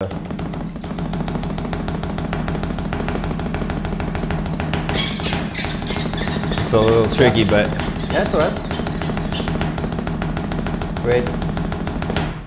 It's a little tricky, but Yeah, alright. great.